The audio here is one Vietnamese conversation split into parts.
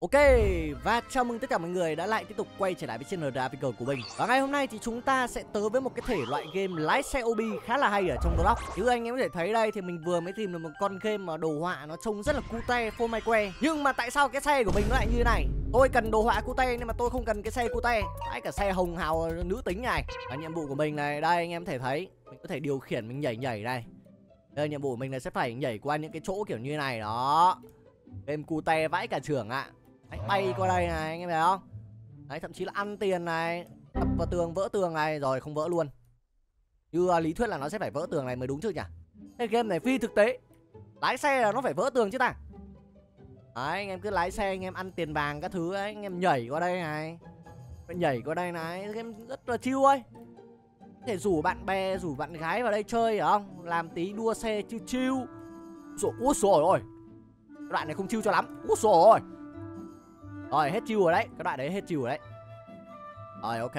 Ok, và chào mừng tất cả mọi người đã lại tiếp tục quay trở lại với channel The của mình. Và ngày hôm nay thì chúng ta sẽ tới với một cái thể loại game lái xe obi khá là hay ở trong Roblox. Như anh em có thể thấy đây thì mình vừa mới tìm được một con game mà đồ họa nó trông rất là cute, phô mai que. Nhưng mà tại sao cái xe của mình nó lại như thế này? Tôi cần đồ họa cute nhưng mà tôi không cần cái xe cute Hay cả xe hồng hào nữ tính này. Và nhiệm vụ của mình này, đây anh em có thể thấy Mình có thể điều khiển mình nhảy nhảy đây Đây nhiệm vụ của mình là sẽ phải nhảy qua những cái chỗ kiểu như này đó. Game cute vãi cả trưởng ạ. à. Đấy, bay qua đây này anh em thấy không? Đấy thậm chí là ăn tiền này Đập vào tường vỡ tường này Rồi không vỡ luôn. Như uh, lý thuyết là nó sẽ phải vỡ tường này mới đúng chứ nhỉ? Cái game này phi thực tế. Lái xe là nó phải vỡ tường chứ ta. Đấy anh em cứ lái xe anh em ăn tiền vàng các thứ ấy Anh em nhảy qua đây này. Nhảy qua đây này Game rất là chill ơi thể rủ bạn bè, rủ bạn gái vào đây chơi hiểu không? Làm tí đua xe chill chill. Rồi, úi rồi ôi. Đoạn này không chill cho lắm. Úi rồi rồi hết chiêu rồi đấy. Các đoạn đấy hết chiêu rồi đấy. Rồi ok.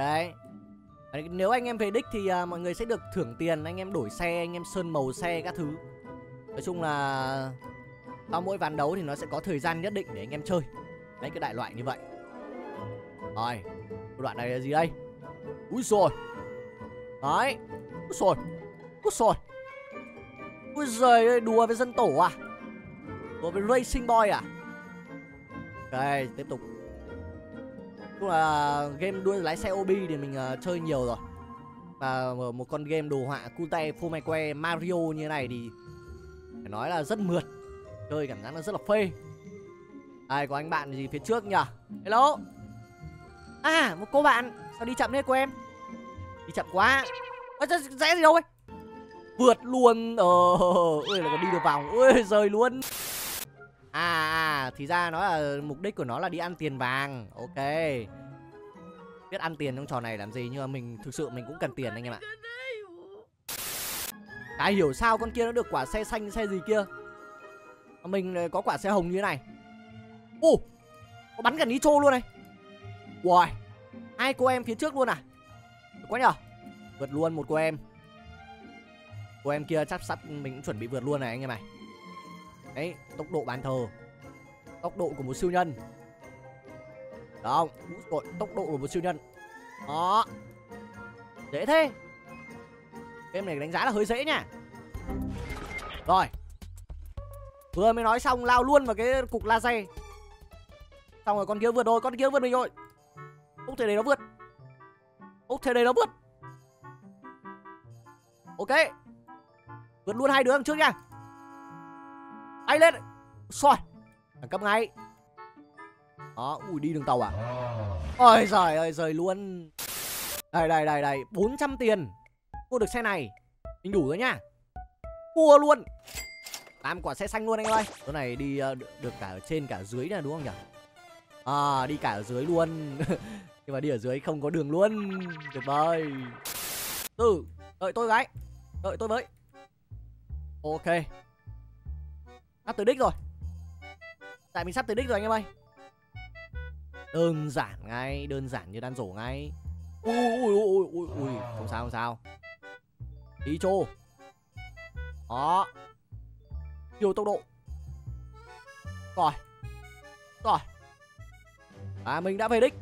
Nếu anh em về đích thì uh, mọi người sẽ được thưởng tiền. Anh em đổi xe, anh em sơn màu xe các thứ. Nói chung là Sau mỗi ván đấu thì nó sẽ có thời gian nhất định để anh em chơi. Đấy cái đại loại như vậy. Rồi Đoạn này là gì đây? Úi rồi Đấy. Úi rồi Úi rồi Úi giời ơi đùa với dân tổ à? Đùa với Racing Boy à? Ok, tiếp tục. Cũng là game đua lái xe Obi thì mình uh, chơi nhiều rồi. Và một con game đồ họa cute Fumeque Mario như này thì Phải nói là rất mượt. Chơi cảm giác nó rất là phê. Ai có anh bạn gì phía trước nhỉ? Hello? À một cô bạn. Sao đi chậm thế cô em? Đi chậm quá. À, Rẽ gì đâu ấy? Vượt luôn. Ờ Ôi là còn đi được vòng Ôi rời luôn. À, à thì ra nó là mục đích của nó là đi ăn tiền vàng. Ok. Biết ăn tiền trong trò này làm gì Nhưng mà mình thực sự mình cũng cần tiền anh em ạ. Ai hiểu sao con kia nó được quả xe xanh xe gì kia. Mình có quả xe hồng như thế này. Ồ Có bắn cả nitro luôn này. Wow Hai cô em phía trước luôn à? Được quá nhở? Vượt luôn một cô em. Cô em kia chắc sắp mình cũng chuẩn bị vượt luôn này anh em này Đấy, tốc độ bàn thờ. Tốc độ của một siêu nhân. Đó, rồi, tốc độ của một siêu nhân. Đó. Dễ thế. Game này đánh giá là hơi dễ nha. Rồi. Vừa mới nói xong lao luôn vào cái cục laser. Xong rồi con kia vượt rồi, con kia vượt mình rồi. Úc thế đấy nó vượt. Úc thế đấy nó vượt. Ok. Vượt luôn hai đứa đằng trước nha anh lên. Soi Đẳng cấp ngay. Đó Ui đi đường tàu à? Ôi giời ơi rời luôn. Đây đây đây đây 400 tiền. Mua được xe này. Mình đủ rồi nha Mua luôn. Làm quả xe xanh luôn anh ơi. Cái này đi uh, được cả ở trên cả ở dưới nè đúng không nhỉ? À đi cả ở dưới luôn. Nhưng mà đi ở dưới không có đường luôn. Tuyệt vời. Từ Đợi tôi gái Đợi tôi với. Ok. Sắp tới đích rồi. Tại mình sắp tới đích rồi anh em ơi. Đơn giản ngay Đơn giản như đan rổ ngay. Ui ui ui ui ui Không sao không sao. Đi chô. Đó. Nhiều tốc độ. Rồi. Rồi. À mình đã về đích.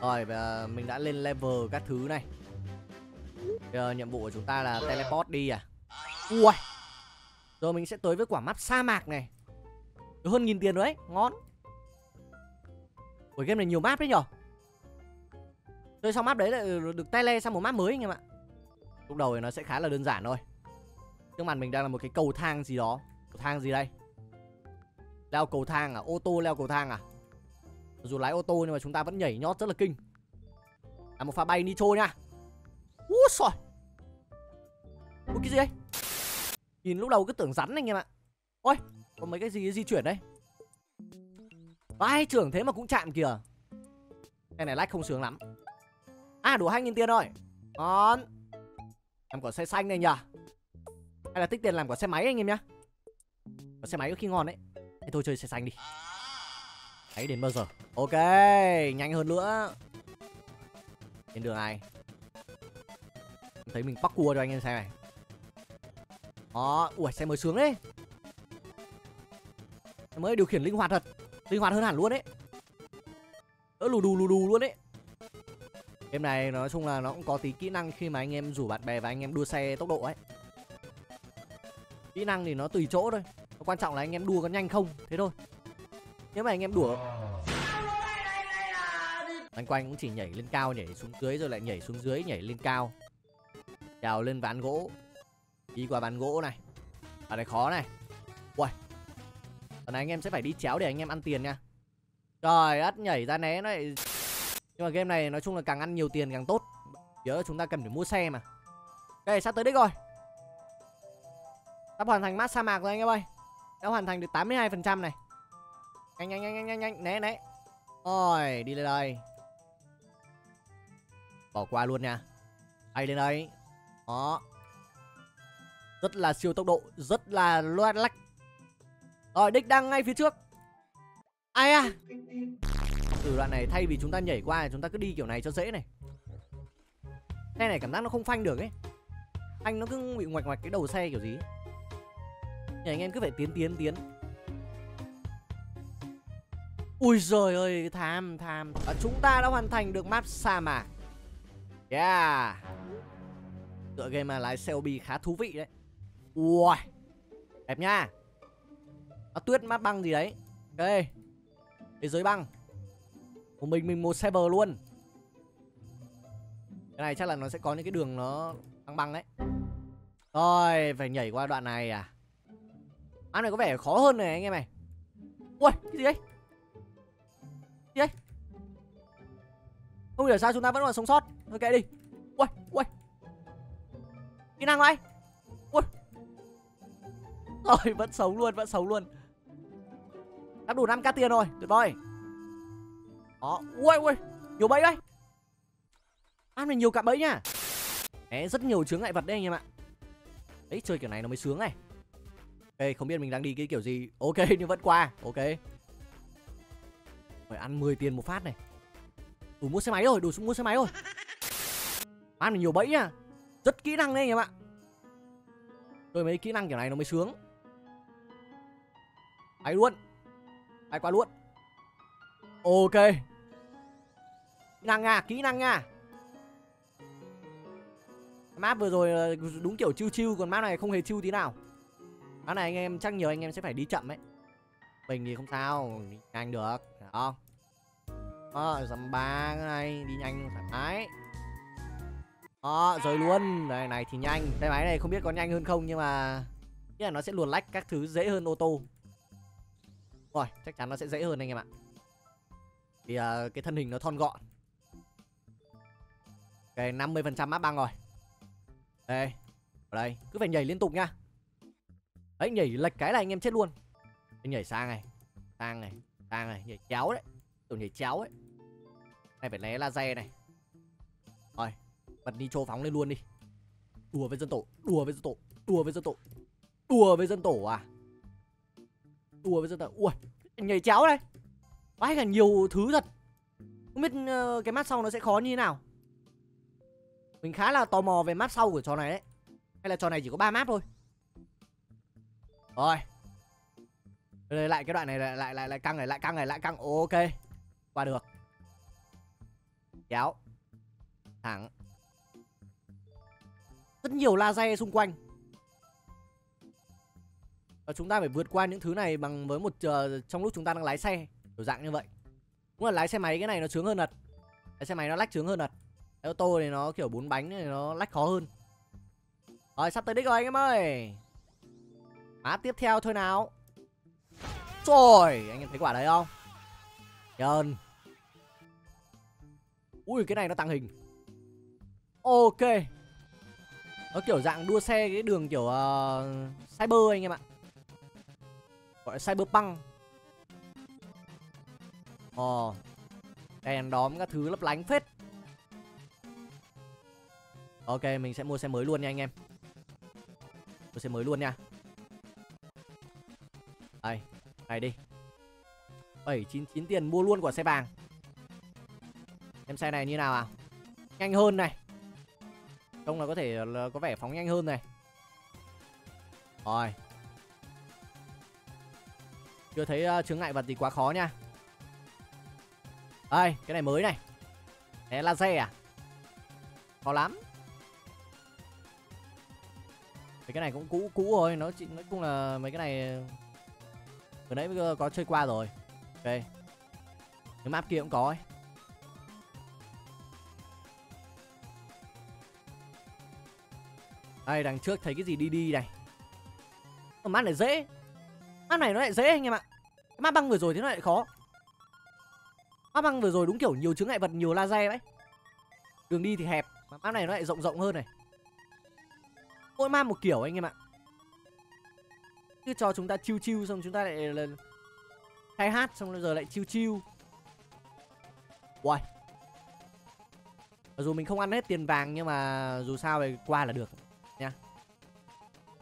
Rồi và mình đã lên level các thứ này. Giờ nhiệm vụ của chúng ta là teleport đi à? Ui rồi mình sẽ tới với quả map sa mạc này. Được hơn nghìn tiền rồi đấy Ngon. Ủa game này nhiều map đấy nhở? Chơi xong map đấy lại ừ, được tele sang một map mới anh em ạ. Lúc đầu thì nó sẽ khá là đơn giản thôi. Trước mặt mình đang là một cái cầu thang gì đó. Cầu thang gì đây? Leo cầu thang à? Ô tô leo cầu thang à? Dù lái ô tô nhưng mà chúng ta vẫn nhảy nhót rất là kinh. À một pha bay nitro nha. Úi rồi, Ủa cái gì đây? Nhìn lúc đầu cứ tưởng rắn anh em ạ. Ôi, có mấy cái gì di chuyển đây Vai trưởng thế mà cũng chạm kìa. Cái này lách không sướng lắm. À đủ 2.000 tiền rồi. Ngon. Làm quả xe xanh này nhờ Hay là tích tiền làm quả xe máy anh em nhá. Quả xe máy có khi ngon đấy. Thế thôi chơi xe xanh đi. Đấy, đến bao giờ? Ok, Nhanh hơn nữa. Trên đường này Thấy mình bắt cua cho anh em xem này đó, ui xe mới sướng đấy. Mới điều khiển linh hoạt thật linh hoạt hơn hẳn luôn đấy đỡ lù đù lù đù luôn đấy game này nói chung là nó cũng có tí kỹ năng khi mà anh em rủ bạn bè và anh em đua xe tốc độ ấy. Kỹ năng thì nó tùy chỗ thôi quan trọng là anh em đua có nhanh không thế thôi. Nếu mà anh em đùa anh quanh cũng chỉ nhảy lên cao nhảy xuống dưới rồi lại nhảy xuống dưới nhảy lên cao. Trèo lên ván gỗ đi qua bàn gỗ này. Ở đây khó này. Ui Ở này anh em sẽ phải đi chéo để anh em ăn tiền nha. Trời đất, nhảy ra né nó lại. Nhưng mà game này nói chung là càng ăn nhiều tiền càng tốt. Nhớ chúng ta cần phải mua xe mà. Ok, sắp tới đích rồi. Sắp hoàn thành mát sa mạc rồi anh em ơi. Đã hoàn thành được 82% này. Nhanh nhanh nhanh nhanh nhanh né né. Rồi đi lên đây. Bỏ qua luôn nha. Ai lên đây. Đó rất là siêu tốc độ, rất là loát lách. Rồi đích đang ngay phía trước. Ai à? Từ đoạn này thay vì chúng ta nhảy qua chúng ta cứ đi kiểu này cho dễ này. Xe này cảm giác nó không phanh được ấy. Anh nó cứ bị ngoạch ngoạch cái đầu xe kiểu gì Nhà anh em cứ phải tiến tiến tiến. Ui giời ơi, tham tham. Và Chúng ta đã hoàn thành được map sa mạc. Yeah. Tựa game mà lái xe OB khá thú vị đấy. Ui Đẹp nha. À, Tuyết mát băng gì đấy. Ok Thế giới băng. Của mình mình một server luôn. Cái này chắc là nó sẽ có những cái đường nó băng băng đấy. Rồi phải nhảy qua đoạn này à? Map này có vẻ khó hơn này anh em này. Ui cái gì đấy? Cái Gì đấy? Không hiểu sao chúng ta vẫn còn sống sót. Thôi kệ đi. Ui ui. Kỹ năng vậy anh. Rồi vẫn sống luôn vẫn sống luôn Đã đủ 5k tiền rồi Tuyệt vời Đó Ui ui Nhiều bẫy đấy Ăn này nhiều cạm bẫy nha Đấy rất nhiều chướng ngại vật đấy anh em ạ Đấy chơi kiểu này nó mới sướng này Ok, không biết mình đang đi cái kiểu gì. Ok, nhưng vẫn qua. Ok. Phải ăn 10 tiền một phát này. Đủ mua xe máy rồi, đủ mua xe máy rồi. Ăn nhiều bẫy nha. Rất kỹ năng đấy anh em ạ. Chơi mấy kỹ năng kiểu này nó mới sướng. Bay luôn. Bay qua luôn. Ok. Kỹ năng nha, kỹ năng nha. Map vừa rồi ờ, đúng kiểu chiêu chiêu còn map này không hề chiêu tí nào. Map này anh em chắc nhiều anh em sẽ phải đi chậm ấy Mình thì không sao nhanh được không Ờ dầm ba cái này Đi nhanh thoải mái Ờ rồi luôn Đây này thì nhanh cái máy này không biết có nhanh hơn không Nhưng mà nghĩa là nó sẽ luồn lách các thứ dễ hơn ô tô rồi chắc chắn nó sẽ dễ hơn anh em ạ. Thì uh, cái thân hình nó thon gọn. Ok 50% map băng rồi. Đây Ở đây. Cứ phải nhảy liên tục nha. Đấy nhảy lệch cái là anh em chết luôn. Anh nhảy sang này Sang này Sang này. Nhảy chéo đấy. Kiểu nhảy chéo ấy. Này phải né laser này. Rồi Bật nitro phóng lên luôn đi. Đùa với dân tổ Đùa với dân tổ Đùa với dân tổ. Đùa với dân tổ à? Đùa với dân tộc, Ui Nhảy chéo đây Vãi cả nhiều thứ thật Không biết uh, cái map sau nó sẽ khó như thế nào Mình khá là tò mò về map sau của trò này đấy Hay là trò này chỉ có ba map thôi rồi Đây lại cái đoạn này lại lại lại lại căng này, lại căng này, lại căng. Ok. Qua được. Kéo. Thẳng. Rất nhiều laser xung quanh. Và chúng ta phải vượt qua những thứ này bằng với một uh, trong lúc chúng ta đang lái xe, kiểu dạng như vậy. Đúng là lái xe máy cái này nó sướng hơn thật. Lái xe máy nó lách sướng hơn thật. Ô tô thì nó kiểu bốn bánh thì nó lách khó hơn. Rồi sắp tới đích rồi anh em ơi. Má tiếp theo thôi nào Rồi Anh em thấy quả đấy không Nhân Ui cái này nó tăng hình Ok Nó kiểu dạng đua xe cái đường kiểu uh, Cyber anh em ạ Gọi là Cyberpunk. Ồ Đèn đóm các thứ lấp lánh phết. Ok mình sẽ mua xe mới luôn nha anh em. Mua xe mới luôn nha. Đây, này đi. 799 tiền mua luôn của xe vàng. Em xe này như nào à? Nhanh hơn này. Trông là có thể là có vẻ phóng nhanh hơn này. Rồi. Chưa thấy uh, chướng ngại vật gì quá khó nha Đây, cái này mới này. Thế là xe à? Khó lắm. Mấy cái này cũng cũ cũ rồi, nó chỉ nói chung là mấy cái này vừa nãy có chơi qua rồi. Ok. Cái map kia cũng có ấy. Đây đằng trước thấy cái gì đi đi này. Map này dễ. Map này nó lại dễ anh em ạ. Map băng vừa rồi thế nó lại khó. Map băng vừa rồi đúng kiểu nhiều chướng ngại vật, nhiều laser đấy. Đường đi thì hẹp, mà map này nó lại rộng rộng hơn này. Mỗi map một kiểu anh em ạ. Cứ cho chúng ta chiêu chiêu xong chúng ta lại lần khai hát xong rồi giờ lại chiêu chiêu. Uầy. Dù mình không ăn hết tiền vàng nhưng mà dù sao thì qua là được.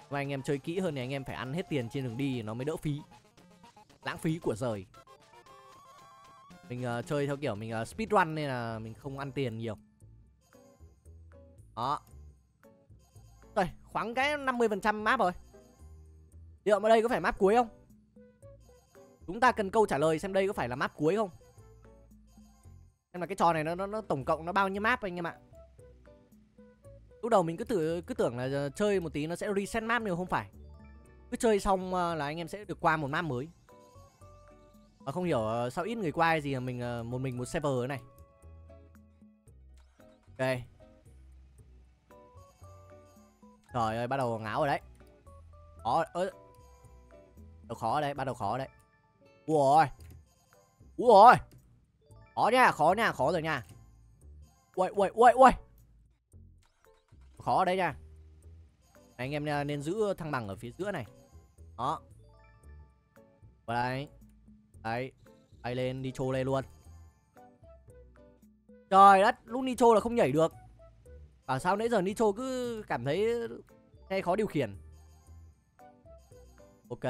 Và anh em chơi kỹ hơn thì anh em phải ăn hết tiền trên đường đi nó mới đỡ phí. Lãng phí của rời. Mình uh, chơi theo kiểu mình uh, speed run nên là mình không ăn tiền nhiều. Đó. Rồi, khoảng cái 50% map rồi. Liệu mà đây có phải map cuối không? Chúng ta cần câu trả lời xem đây có phải là map cuối không? Xem là cái trò này nó nó, nó tổng cộng nó bao nhiêu map anh em ạ. Lúc đầu mình cứ tưởng cứ tưởng là ờ, chơi một tí nó sẽ reset map nhưng không phải. Cứ chơi xong ờ, là anh em sẽ được qua một map mới. Mà không hiểu ờ, sao ít người qua hay gì mà mình một mình một server này. Ok. Trời ơi, bắt đầu ngáo rồi đấy. Khó ơ Đầu khó đấy, bắt đầu khó đấy. Ui ôi. Ui ôi. Khó nha, khó nha, khó rồi nha. Ui ui ui ui. Khó đấy nha. Anh em ờ, nên giữ thăng bằng ở phía giữa này. Đó. Và đây. Đấy Bay lên đi trô lên luôn Trời đất Lúc Nitro là không nhảy được à sao nãy giờ Nitro cứ cảm thấy hay khó điều khiển Ok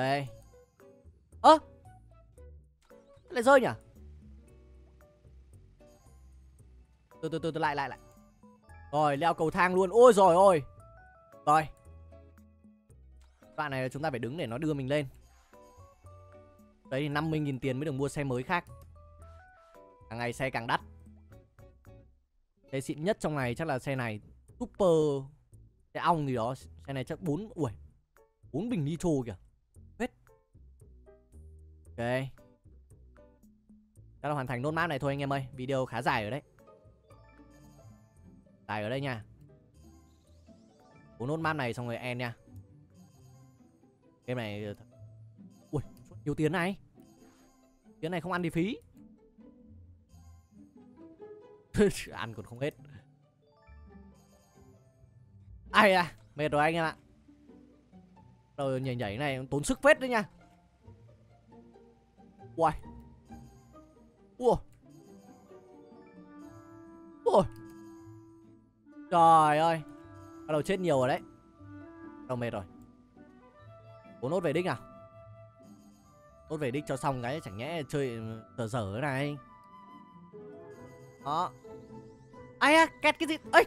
Ơ à, Lại rơi nhỉ Từ từ từ từ lại lại lại rồi, leo cầu thang luôn. Ôi rồi ôi Rồi. Đoạn này chúng ta phải đứng để nó đưa mình lên. Đấy, thì 50.000 tiền mới được mua xe mới khác. Càng ngày xe càng đắt. Xe xịn nhất trong này chắc là xe này. Super Xe ong gì đó. Xe này chắc 4 Ui 4 bình nitro kìa. Hết. Ok. Chắc là hoàn thành nốt map này thôi anh em ơi. Video khá dài rồi đấy tài ở đây nha. Cố nốt map này xong rồi end nha. Game này ui, nhiều tiền này. Tiền này không ăn thì phí. Ăn còn không hết. Ai à Mệt rồi anh em ạ. Rồi nhảy nhảy này tốn sức phết đấy nha. Ui Ui Trời ơi Bắt đầu chết nhiều rồi đấy. Bắt đầu mệt rồi. Cố nốt về đích nào Nốt về đích cho xong cái chẳng nhẽ chơi dở dở thế này. Đó. Ai à kẹt cái gì? Ấy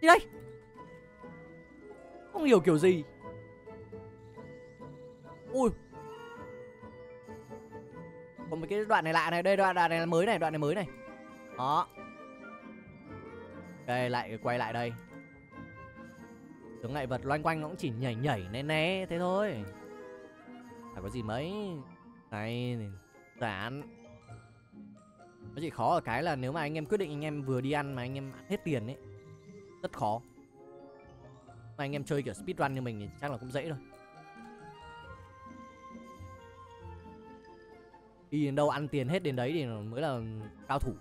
đi đây! Không hiểu kiểu gì. Ui! Còn mấy cái đoạn này lạ này Đây đoạn, đoạn này là mới này Đoạn này mới này. Đó. Đây, lại quay lại đây. Tướng ngại vật loanh quanh nó cũng chỉ nhảy nhảy, né né, thế thôi. Phải có gì mấy. Này, Giản. Nó chỉ khó ở cái là nếu mà anh em quyết định anh em vừa đi ăn mà anh em ăn hết tiền ấy, Rất khó. Mà anh em chơi kiểu speedrun như mình thì chắc là cũng dễ thôi. Đi đến đâu ăn tiền hết đến đấy thì mới là cao thủ.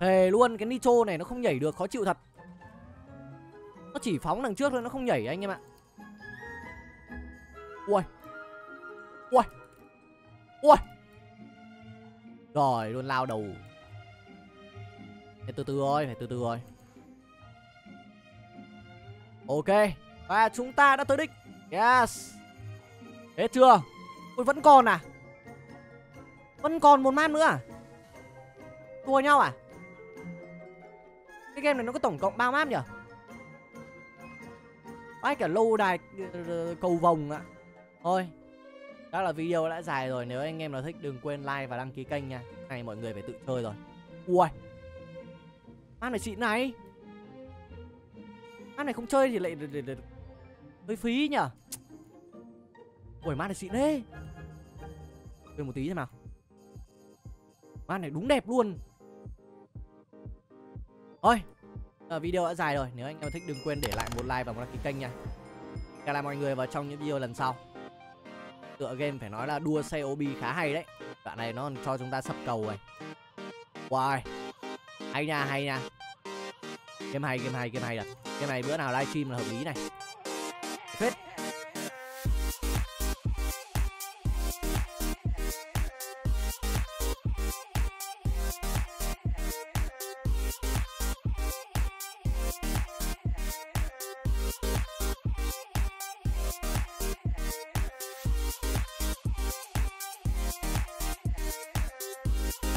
Thề luôn, cái nitro này nó không nhảy được, khó chịu thật. Nó chỉ phóng đằng trước thôi, nó không nhảy anh em ạ. Ui. Ui. Ui. Rồi, luôn lao đầu. Phải từ từ rồi Phải từ từ rồi Ok. Và chúng ta đã tới đích. Yes. Hết chưa? Ui, vẫn còn à? Vẫn còn một man nữa à? Thua nhau à? Game này nó có tổng cộng bao map nhỉ? Ai cả lâu đài ờ, cầu vòng ạ. Thôi Đó là video đã dài rồi, Nếu anh em nào thích đừng quên like và đăng ký kênh nha. Này mọi người phải tự chơi rồi. Ui, Map này xịn này. Map này không chơi thì lại hơi phí nhỉ? Ui, map này xịn thế. Chơi một tí xem nào. Map này đúng đẹp luôn. Thôi à, Video đã dài rồi Nếu anh em thích đừng quên để lại một like và một đăng ký kênh nha. Hẹn gặp lại mọi người vào trong những video lần sau. Tựa game phải nói là đua xe OB khá hay đấy. Đoạn này nó cho chúng ta sập cầu rồi. Wow Hay nha hay nha. Game hay game hay game hay rồi Game này bữa nào livestream là hợp lý này. Phết